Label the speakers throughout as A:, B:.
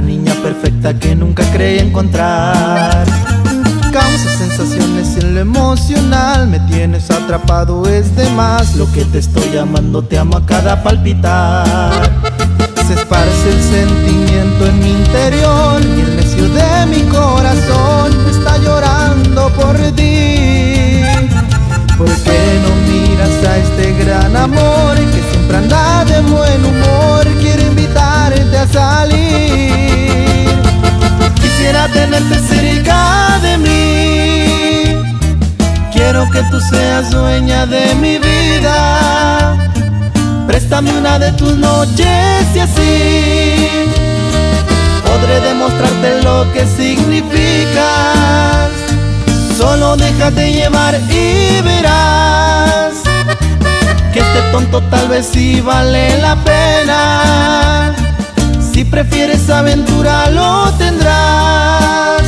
A: niña perfecta que nunca creí encontrar. Causa sensaciones en lo emocional, me tienes atrapado, es de más. Lo que te estoy amando, te amo a cada palpitar. Se esparce el sentimiento en mi interior y el necio de mi corazón está llorando por ti. ¿Por qué no miras a este gran amor que siempre anda de buen humor? Quiero invitarte a salir. Quisiera tenerte cerca de mí. Quiero que tú seas dueña de mi vida. Préstame una de tus noches y así podré demostrarte lo que significas. Solo déjate llevar y verás que este tonto tal vez sí vale la pena. Si prefieres aventura lo tendrás.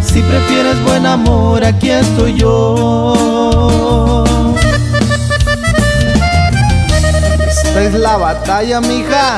A: Si prefieres buen amor, aquí estoy yo. Esta es la batalla, mija.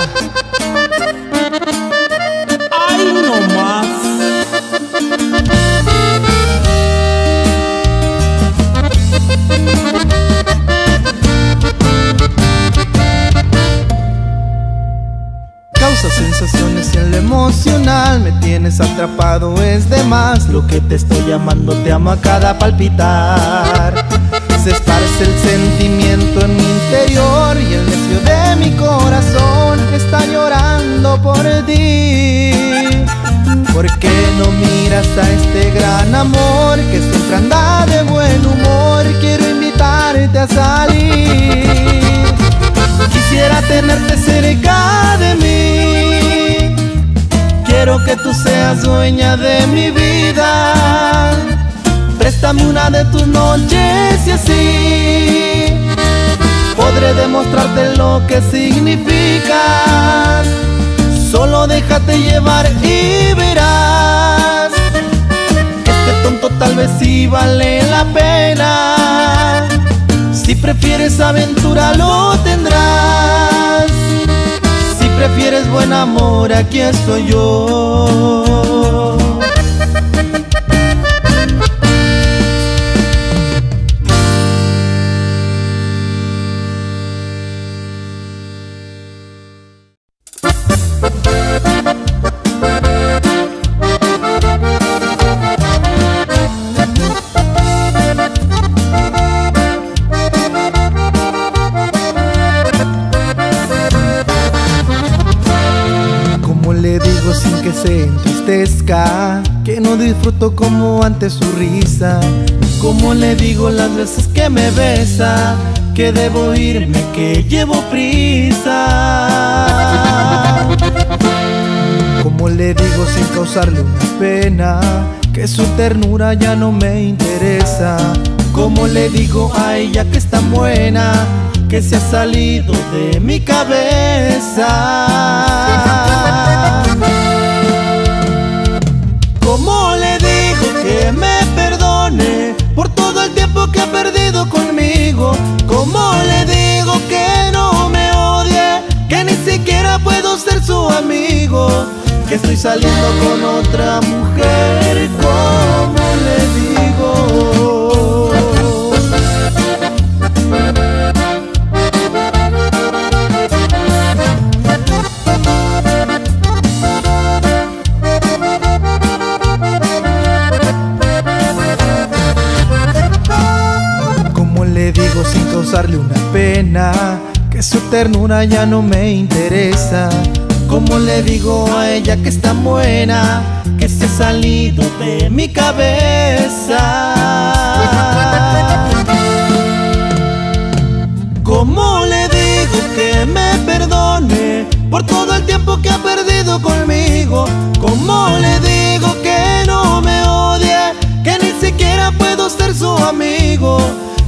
A: Emocional, me tienes atrapado, es de más. Lo que te estoy llamando, te amo a cada palpitar. Se esparce el sentimiento en mi interior y el necio de mi corazón está llorando por ti. ¿Por qué no miras a este gran amor que siempre anda de buen humor? Quiero invitarte a salir. Quisiera tenerte cerca de mí. Quiero que tú seas dueña de mi vida. Préstame una de tus noches y así podré demostrarte lo que significas. Solo déjate llevar y verás que este tonto tal vez sí vale la pena. Si prefieres aventura lo tendrás. Prefieres buen amor, aquí estoy yo. Que no disfruto como antes su risa. ¿Cómo le digo las veces que me besa? Que debo irme, que llevo prisa. ¿Cómo le digo sin causarle una pena? Que su ternura ya no me interesa. ¿Cómo le digo a ella que es tan buena? Que se ha salido de mi cabeza. ¿Cómo le digo que no me odie? Que ni siquiera puedo ser su amigo. Que estoy saliendo con otra mujer. ¿Cómo ternura ya no me interesa. ¿Cómo le digo a ella que es tan buena? Que se ha salido de mi cabeza. ¿Cómo le digo que me perdone por todo el tiempo que ha perdido conmigo? ¿Cómo le digo que no me odie? Que ni siquiera puedo ser su amigo.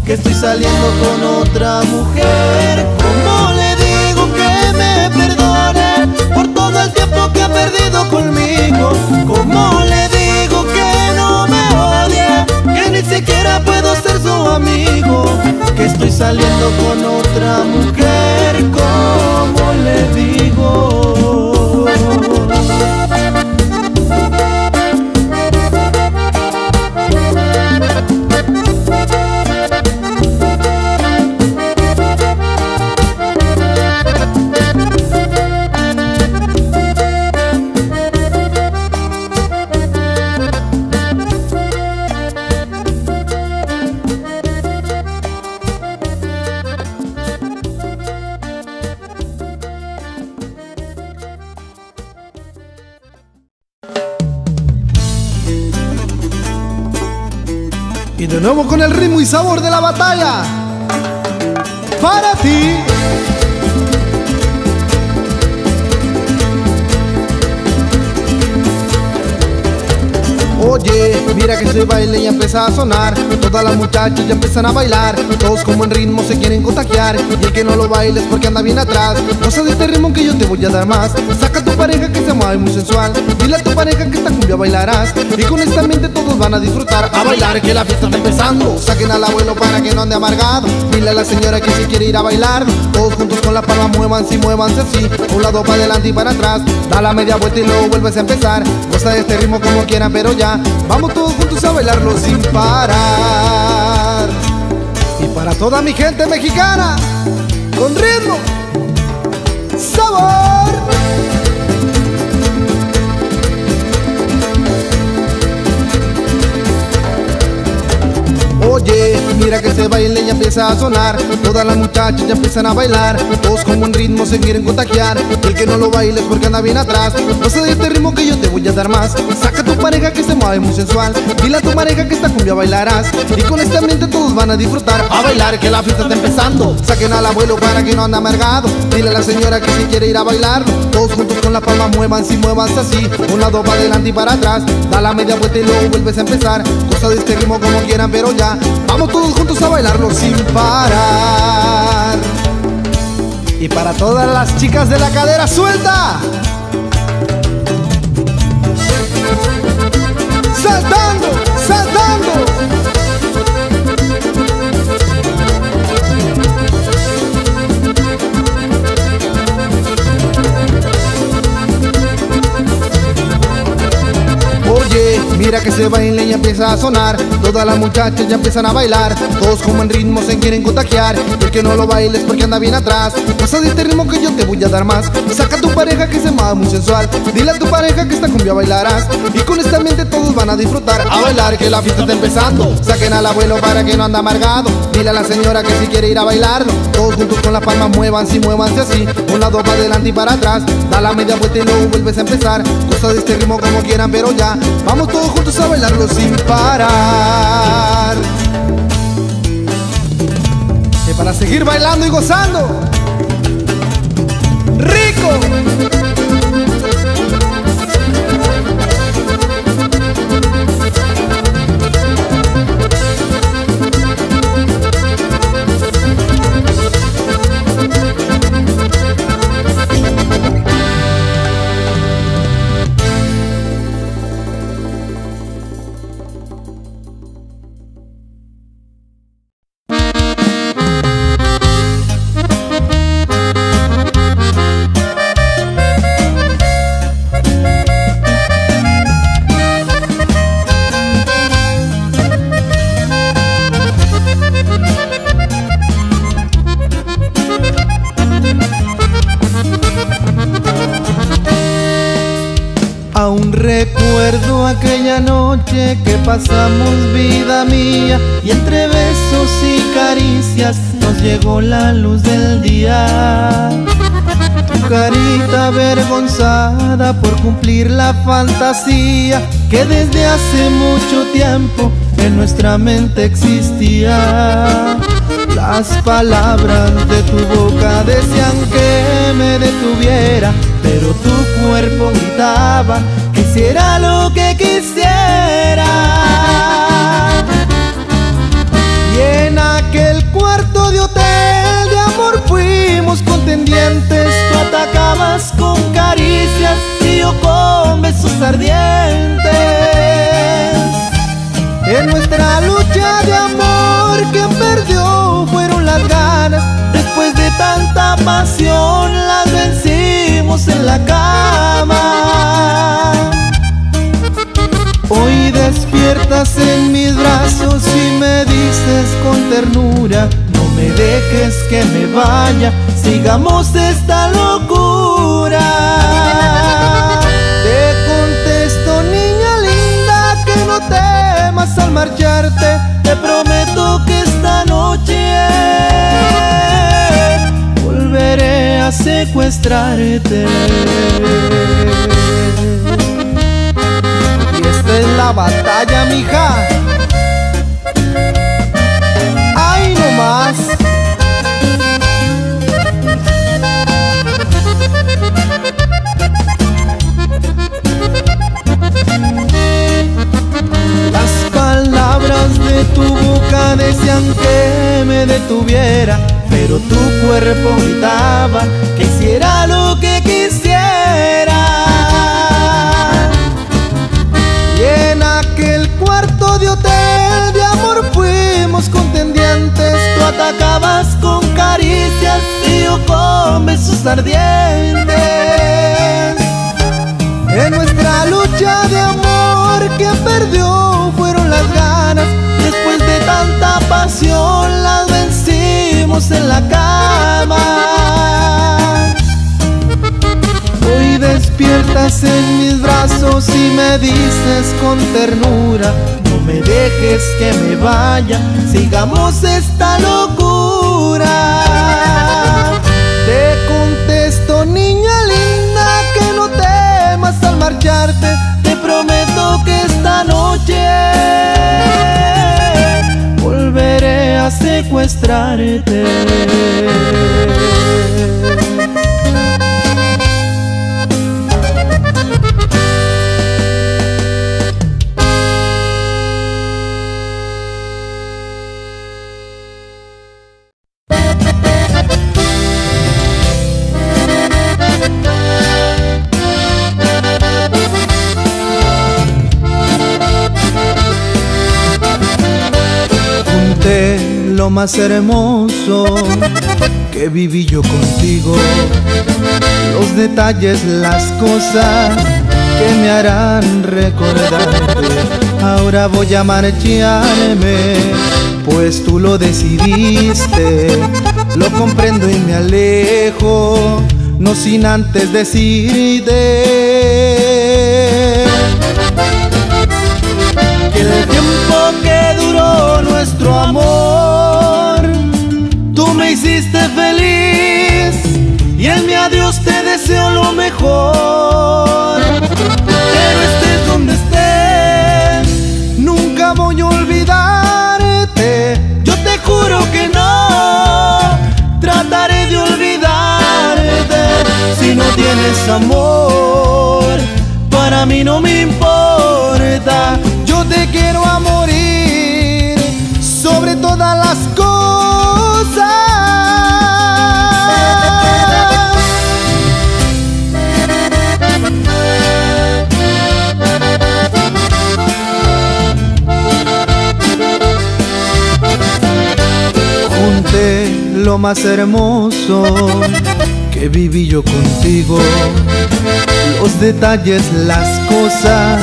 A: Que estoy saliendo con otra mujer. ¿Cómo le digo que me perdone por todo el tiempo que ha perdido conmigo? ¿Cómo le digo que no me odie? Que ni siquiera puedo ser su amigo. Que estoy saliendo con otra mujer. ¿Cómo le digo? Sabor de la batalla. Para ti. Mira que ese baile ya empieza a sonar. Todas las muchachas ya empiezan a bailar. Todos como en ritmo se quieren contagiar. Y el que no lo baile es porque anda bien atrás. No sé de este ritmo que yo te voy a dar más. Saca a tu pareja que se mueve muy sensual. Dile a tu pareja que esta cumbia bailarás. Y con esta mente todos van a disfrutar. A bailar que la fiesta está empezando. Saquen al abuelo para que no ande amargado. Dile a la señora que si quiere ir a bailar. Todos juntos con la palma muévanse y muévanse así. Un lado para adelante y para atrás. Da la media vuelta y luego vuelves a empezar. Goza de este ritmo como quieran pero ya Vamos todos juntos a bailarlo sin parar. Y para toda mi gente mexicana, con ritmo, sabor. Oye, mira que ese baile ya empieza a sonar. Todas las muchachas ya empiezan a bailar. Todos como un ritmo se quieren contagiar. El que no lo baile es porque anda bien atrás. Sé de este ritmo que yo te voy a dar más. Saca a tu pareja que se mueve muy sensual. Dile a tu pareja que esta cumbia bailarás. Y con este ambiente todos van a disfrutar. A bailar que la fiesta está empezando. Saquen al abuelo para que no ande amargado. Dile a la señora que si quiere ir a bailar Todos juntos con la palma muevan si muévanse así. Un lado para adelante y para atrás. Da la media vuelta y luego vuelves a empezar. Cosa de este ritmo como quieran pero ya. Vamos todos juntos a bailarlo sin parar. Y para todas las chicas de la cadera suelta. Saltando. Ese baile ya empieza a sonar. Todas las muchachas ya empiezan a bailar. Todos como en ritmo se quieren contagiar. El que no lo baile es porque anda bien atrás. Pasa de este ritmo que yo te voy a dar más. Saca a tu pareja que se mueva muy sensual. Dile a tu pareja que esta cumbia bailarás. Y con esta mente todos van a disfrutar. A bailar que la fiesta está empezando. Saquen al abuelo para que no anda amargado. Dile a la señora que si quiere ir a bailarlo. Todos juntos con las palmas muévanse y muévanse así. Un lado para adelante y para atrás. Da la media vuelta y luego vuelves a empezar. Cosa de este ritmo como quieran pero ya. Vamos todos juntos a bailarlo sin parar. Y para seguir bailando y gozando. Recuerdo aquella noche que pasamos vida mía y entre besos y caricias nos llegó la luz del día. Tu carita avergonzada por cumplir la fantasía que desde hace mucho tiempo en nuestra mente existía. Las palabras de tu boca decían que me detuviera, pero tu cuerpo gritaba hiciera lo que quisiera. Y en aquel cuarto de hotel de amor fuimos contendientes, tú atacabas con caricias y yo con besos ardientes. En nuestra lucha de amor quien perdió fueron las ganas Después de tanta pasión las vencimos en la cama despiertas en mis brazos y me dices con ternura No me dejes que me vaya, sigamos esta locura Te contesto niña linda que no temas al marcharte Te prometo que esta noche volveré a secuestrarte batalla, mija. ¡Ay, no más! Las palabras de tu boca decían que me detuviera, pero tu cuerpo gritaba que hiciera lo de amor fuimos contendientes, tú atacabas con caricias y yo con besos ardientes. En nuestra lucha de amor que perdió fueron las ganas. Después de tanta pasión las vencimos en la cama. Hoy despiertas en mis brazos y me dices con ternura me dejes que me vaya, sigamos esta locura. Te contesto niña linda que no temas al marcharte. Te prometo que esta noche volveré a secuestrarte. Más hermoso que viví yo contigo, los detalles, las cosas que me harán recordarte. Ahora voy a marcharme, pues tú lo decidiste, lo comprendo y me alejo, no sin antes decirte que el tiempo que duró nuestro amor, Pero estés donde estés, nunca voy a olvidarte. Yo te juro que no, trataré de olvidarte si no tienes amor. Para mí no me importa, yo te quiero a Lo más hermoso que viví yo contigo, los detalles, las cosas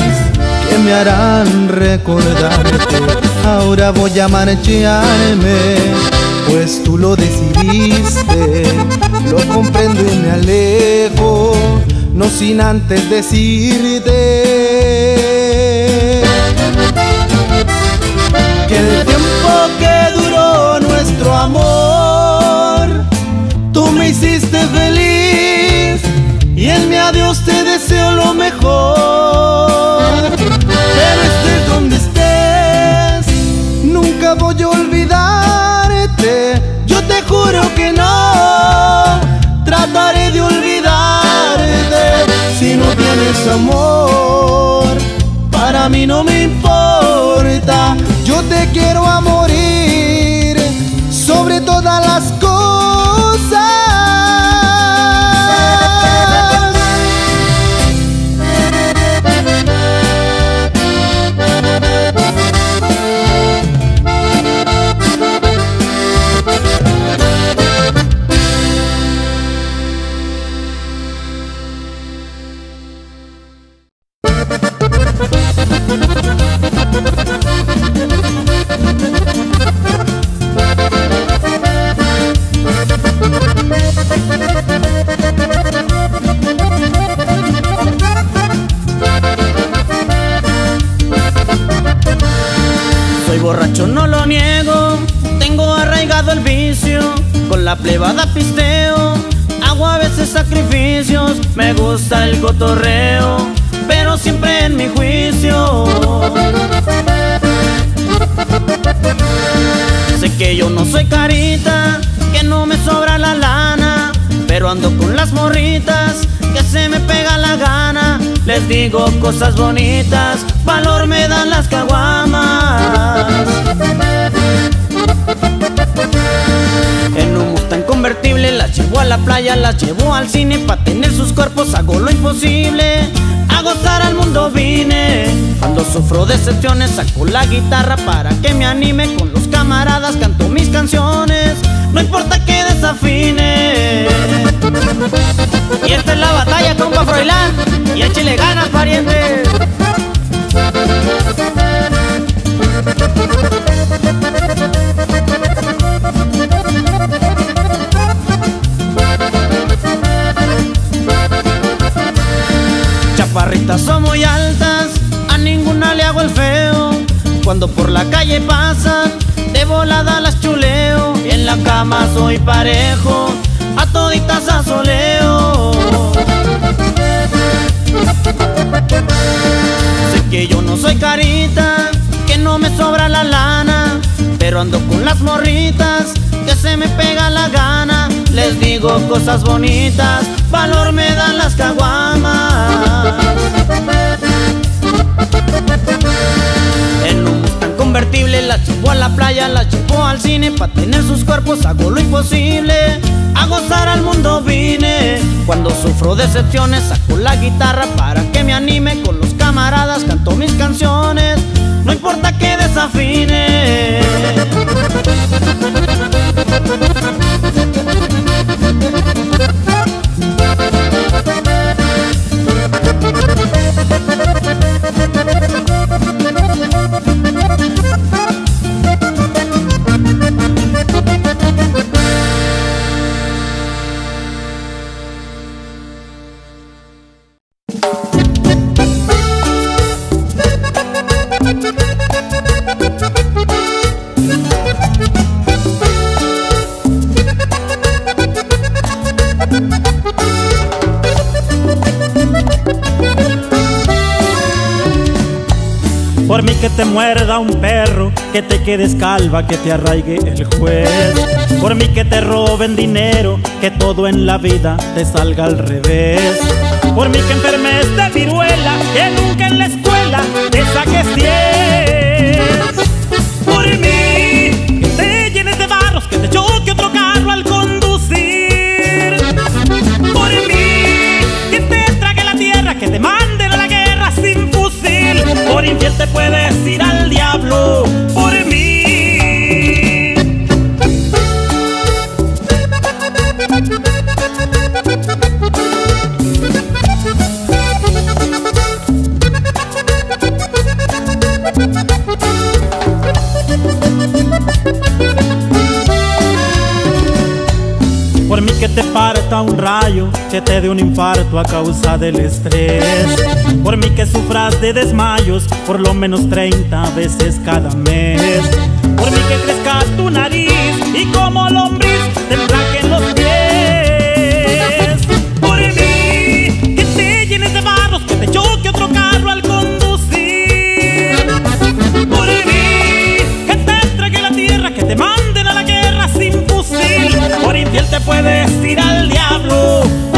A: que me harán recordarte. Ahora voy a marcharme, pues tú lo decidiste, lo comprendo y me alejo, no sin antes decirte que el tiempo que duró nuestro amor, tú me hiciste feliz y en mi adiós te deseo lo mejor. Pero estés donde estés, nunca voy a olvidarte. Yo te juro que no, trataré de olvidarte si no tienes amor. Para mí no me importa, yo te quiero a
B: borracho, no lo niego. Tengo arraigado el vicio. Con la plebada pisteo. Hago a veces sacrificios. Me gusta el cotorreo. Pero siempre en mi juicio. Sé que yo no soy carita. Que no me sobra la lana. Pero ando con las morritas. Que se me pega la gana. Les digo cosas bonitas. Valor me dan las caguamas. En un Mustang convertible las llevo a la playa, las llevo al cine Pa' tener sus cuerpos hago lo imposible A gozar al mundo vine. Cuando sufro decepciones saco la guitarra para que me anime Con los camaradas canto mis canciones No importa que desafine. Y esta es la batalla con Froilán Y a Chile ganas pariente Chaparritas son muy altas, a ninguna le hago el feo. Cuando por la calle pasan, de volada las chuleo. Y en la cama soy parejo, a toditas asoleo. Pero ando con las morritas, que se me pega la gana. Les digo cosas bonitas, valor me dan las caguamas. En un tan convertible la llevo a la playa, la llevo al cine Pa' tener sus cuerpos hago lo imposible A gozar al mundo vine Cuando sufro decepciones saco la guitarra Para que me anime con los camaradas Canto mis canciones, no importa que desafine
C: da un perro, que te quedes calva, que te arraigue el juez. Por mí que te roben dinero, que todo en la vida te salga al revés. Por mí que enfermes de viruela, que nunca en la escuela te saques 10. A causa del estrés. Por mí que sufras de desmayos por lo menos 30 veces cada mes. Por mí que crezca tu nariz y como lombriz te emplaquen los pies. Por mí que te llenes de barros, que te choque otro carro al conducir. Por mí que te trague la tierra, que te manden a la guerra sin fusil. Por infiel te puedes ir al diablo.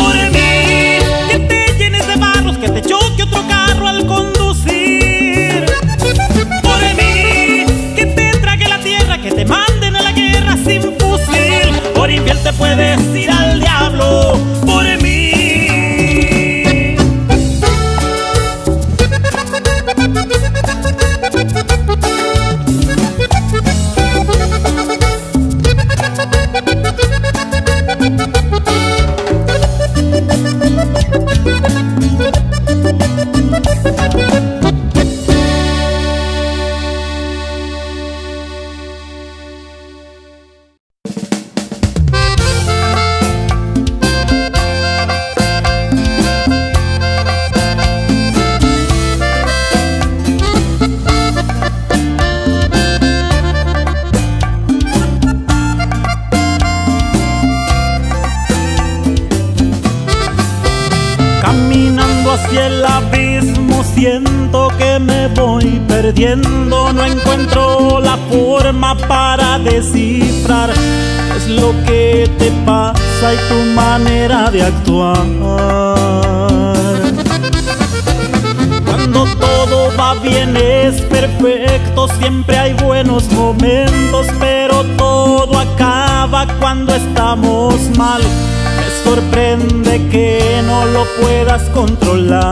C: puedas controlar.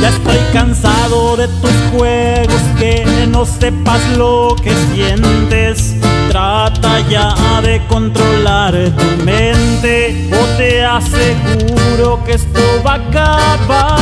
C: Ya estoy cansado de tus juegos, que no sepas lo que sientes. Trata ya de controlar tu mente o te aseguro que esto va a acabar.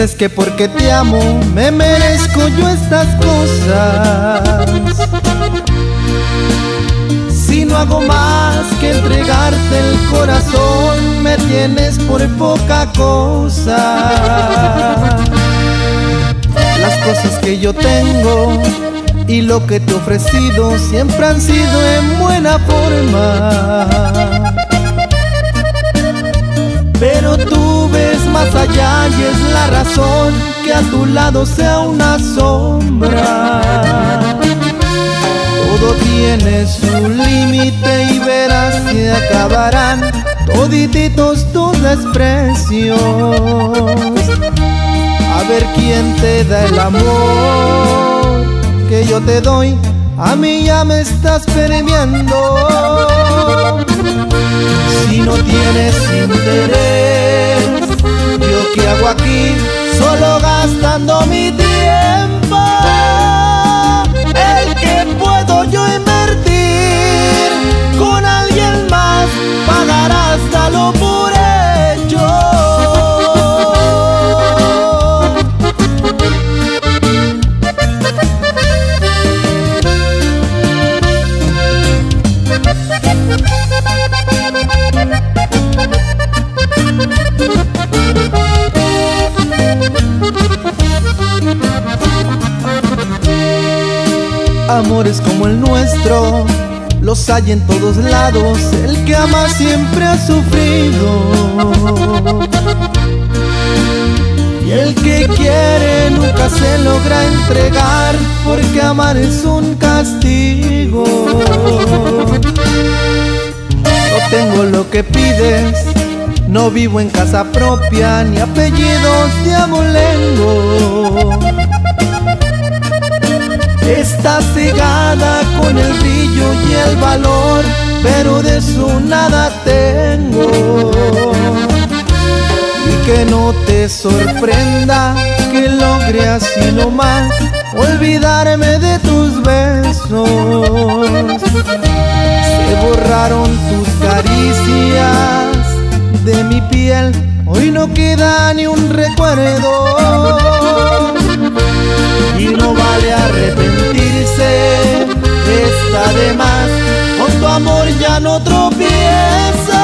A: Dices que porque te amo me merezco yo estas cosas. Si no hago más que entregarte el corazón, me tienes por poca cosa. Las cosas que yo tengo y lo que te he ofrecido siempre han sido en buena forma. Y es la razón que a tu lado sea una sombra. Todo tiene su límite y verás que acabarán todititos tus desprecios. A ver quién te da el amor que yo te doy, a mí ya me estás premiando. Si no tienes interés, qué hago aquí, solo gastando mi tiempo. Amores como el nuestro los hay en todos lados, el que ama siempre ha sufrido. Y el que quiere nunca se logra entregar, porque amar es un castigo. No tengo lo que pides, no vivo en casa propia, ni apellidos de abolengo Está cegada con el brillo y el valor, pero de su nada tengo. Y que no te sorprenda que logre así nomás olvidarme de tus besos. Se borraron tus caricias de mi piel, hoy no queda ni un recuerdo y no vale arrepentirse, está de más, con tu amor ya no tropieza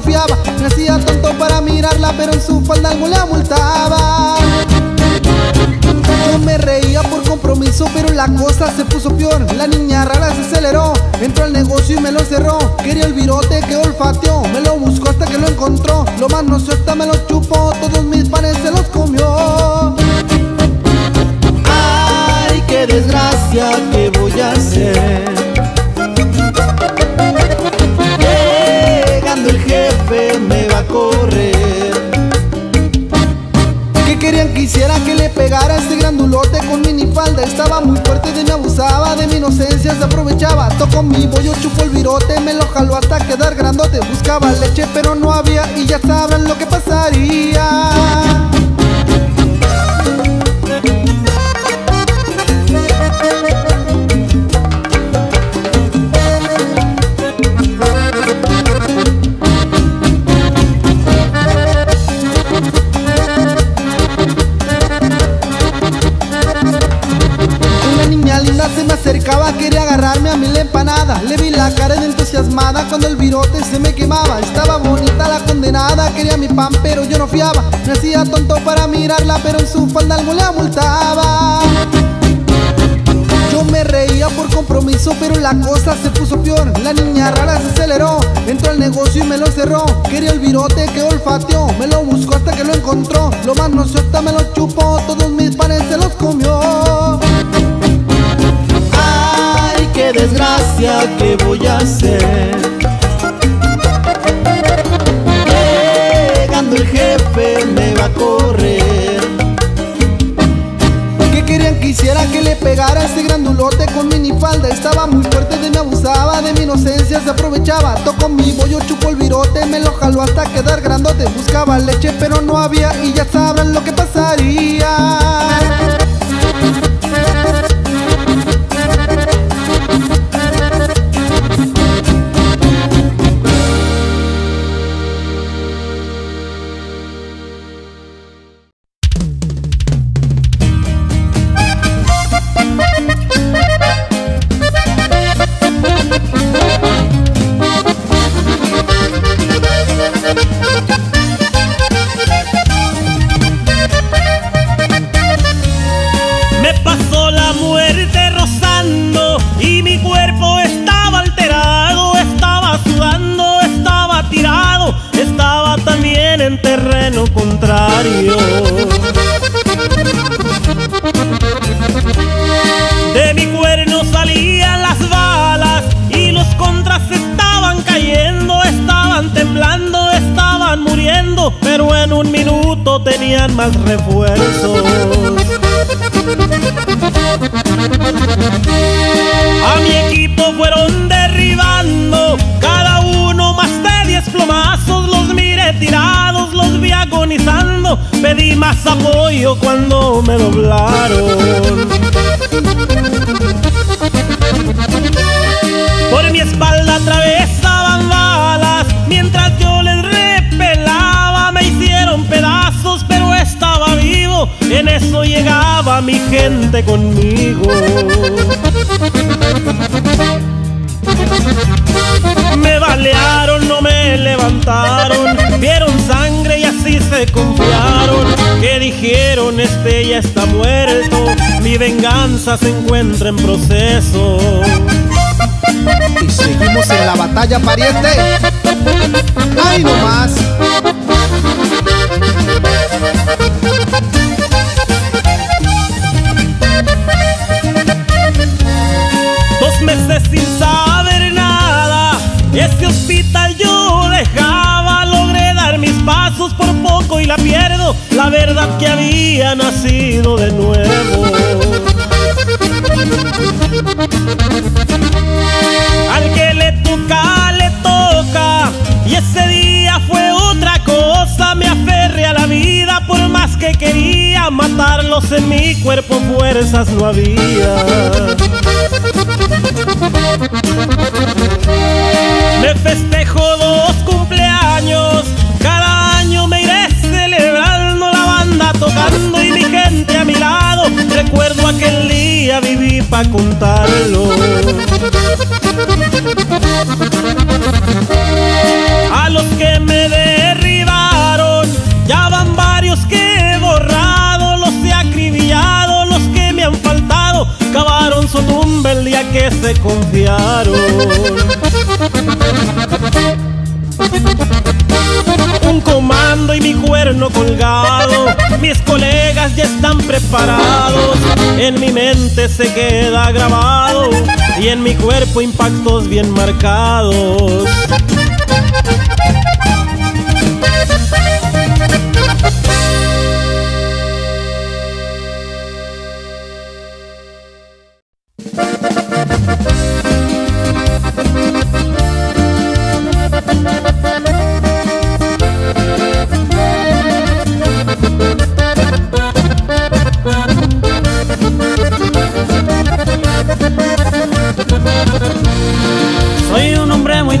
A: fiaba. Me hacía tonto para mirarla, pero en su falda algo le amultaba. Yo me reía por compromiso, pero la cosa se puso peor. La niña rara se aceleró, entró al negocio y me lo cerró. Quería el virote que olfateó, me lo buscó hasta que lo encontró. Lo más no suelta me lo chupó, todos mis panes se los comió. Ay, qué desgracia, ¿qué voy a hacer? Llegando el jefe me va a correr. Que querían que hiciera que le pegara este grandulote con minifalda. Estaba muy fuerte de mí, abusaba de mi inocencia, se aprovechaba. Tocó mi bollo, chupó el virote, me lo jaló hasta quedar grandote. Buscaba leche pero no había y ya saben lo que pasaría la cara de entusiasmada cuando el virote se me quemaba. Estaba bonita la condenada, quería mi pan, pero yo no fiaba. Me hacía tonto para mirarla, pero en su falda algo le amultaba. Yo me reía por compromiso, pero la cosa se puso peor. La niña rara se aceleró, entró al negocio y me lo cerró. Quería el virote que olfateó, me lo buscó hasta que lo encontró. Lo más no suelta me lo chupó, todos mis panes se los comió. Qué desgracia, ¿qué voy a hacer? Llegando el jefe me va a correr. Que querían que hiciera que le pegara ese grandulote con minifalda. Estaba muy fuerte de mí, abusaba de mi inocencia, se aprovechaba. Tocó mi bollo, chupó el virote, me lo jaló hasta quedar grandote. Buscaba leche pero no había y ya sabrán lo que pasaría
C: más venganza se encuentra en proceso.
A: Y seguimos en la batalla, pariente. ¡Ay, no más!
C: Dos meses sin saber nada, ese hospital yo dejaba. Logré dar mis pasos por poco y la pierdo. La verdad que había nacido de nuevo. En mi cuerpo. Fuerzas no había. Me festejo dos cumpleaños. Cada año me iré celebrando la banda tocando y mi gente a mi lado. Recuerdo aquel día, viví pa' contarlo. Que se confiaron. Un comando y mi cuerno colgado, mis colegas ya están preparados, en mi mente se queda grabado y en mi cuerpo impactos bien marcados.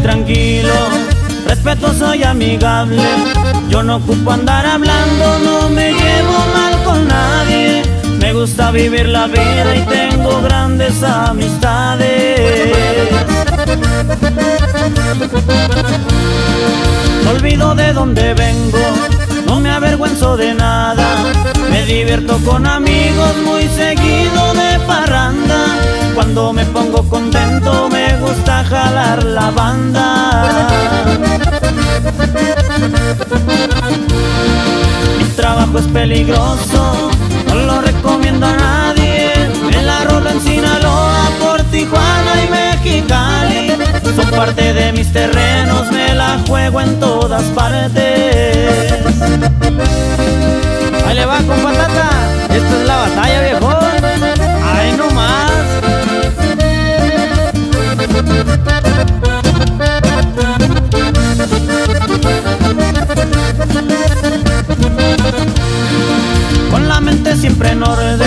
C: Tranquilo, respetuoso y amigable. Yo no ocupo andar hablando, no me llevo mal con nadie. Me gusta vivir la vida y tengo grandes amistades. Olvido de dónde vengo, no me avergüenzo de nada. Me divierto con amigos muy seguido de parranda. Cuando me pongo contento me gusta jalar la banda. Mi trabajo es peligroso, no lo recomiendo a nadie. Me la rolo en Sinaloa, por Tijuana y Mexicali. Son parte de mis terrenos, me la juego en todas partes. Ahí le va con patata, esta es la batalla viejo. Con la mente siempre en orden,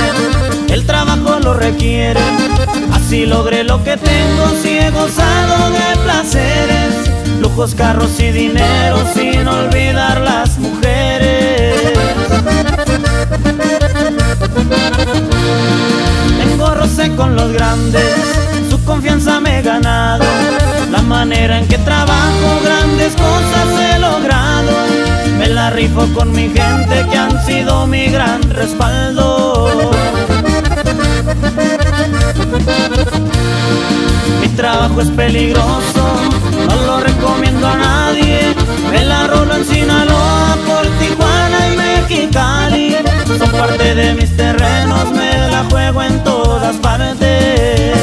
C: el trabajo lo requiere. Así logré lo que tengo, si he gozado de placeres, lujos, carros y dinero, sin olvidar las mujeres. Tengo roce con los grandes, confianza me he ganado. La manera en que trabajo, grandes cosas he logrado. Me la rifo con mi gente que han sido mi gran respaldo. Mi trabajo es peligroso, no lo recomiendo a nadie. Me la rolo en Sinaloa, por Tijuana y Mexicali. Son parte de mis terrenos, me la juego en todas partes.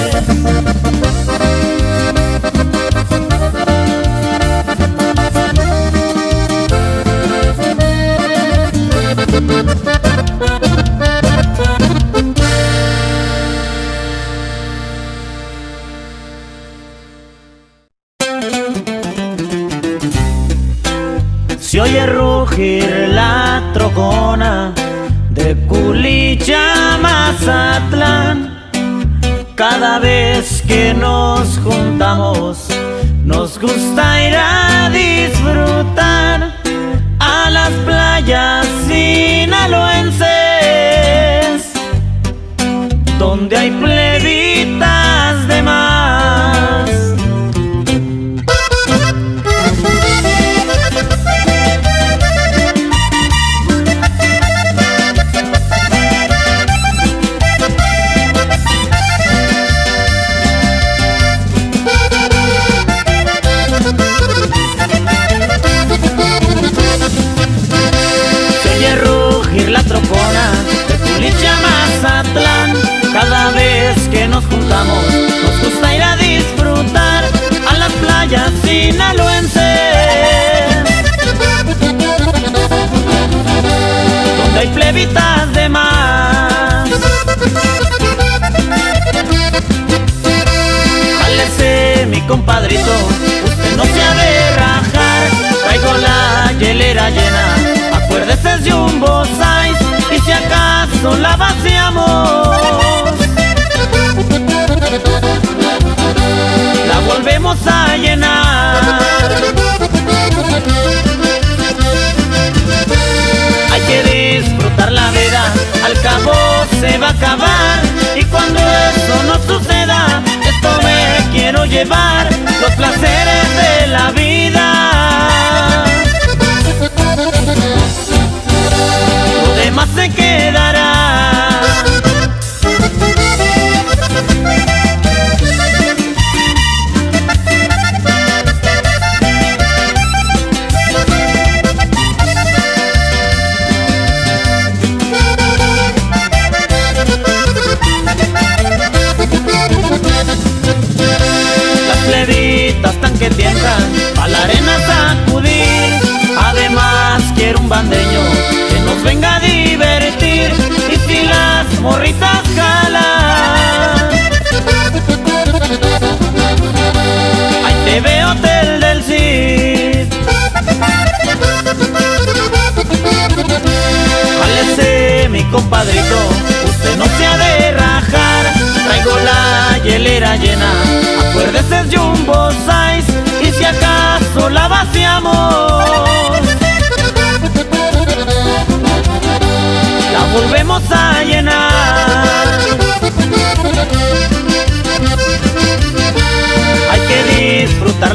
B: La trocona de Culicha Mazatlán. Cada vez que nos juntamos, nos gusta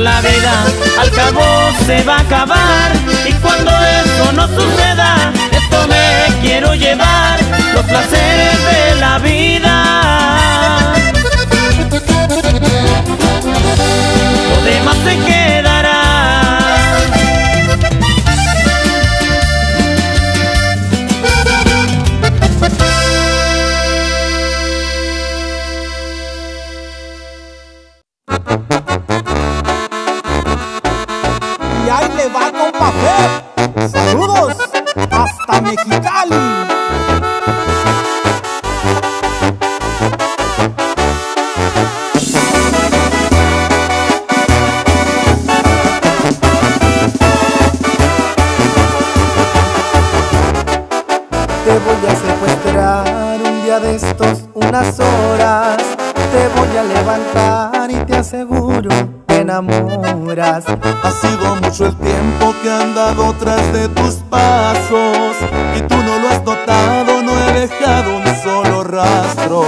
B: la vida, al cabo se va a acabar Y cuando eso no suceda, esto me quiero llevar Los placeres de la vida lo demás se quedará.
A: Horas te voy a levantar y te aseguro que enamoras.
D: Ha sido mucho el tiempo que han dado tras de tus pasos y tú no lo has notado, no he dejado un solo rastro.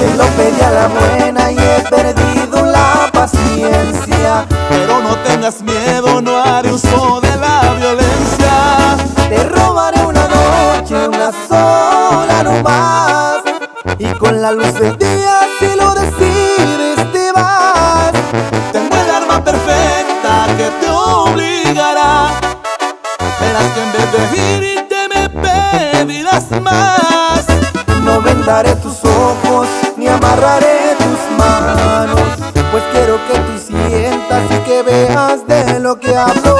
A: Te lo pedí a la buena y he perdido la paciencia.
D: Pero no tengas miedo, no haré uso de la violencia.
A: Te robaré una noche, una sola nomás y con la luz del día si lo decides te vas.
D: Tengo el arma perfecta que te obligará. Verás que en vez de irte me pedirás más.
A: No vendaré tus ojos ni amarraré tus manos, pues quiero que tú sientas y que veas de lo que hablo.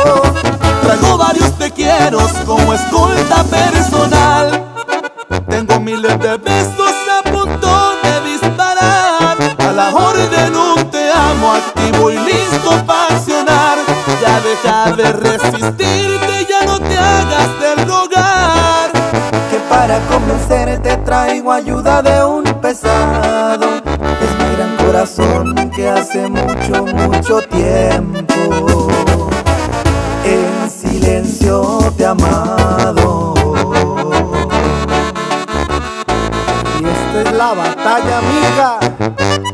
D: Traigo varios te quiero como escolta personal. Para
A: convencerte traigo ayuda de un pesado. Es mi gran corazón que hace mucho, mucho tiempo En silencio te he amado. Y esta es la batalla, amiga.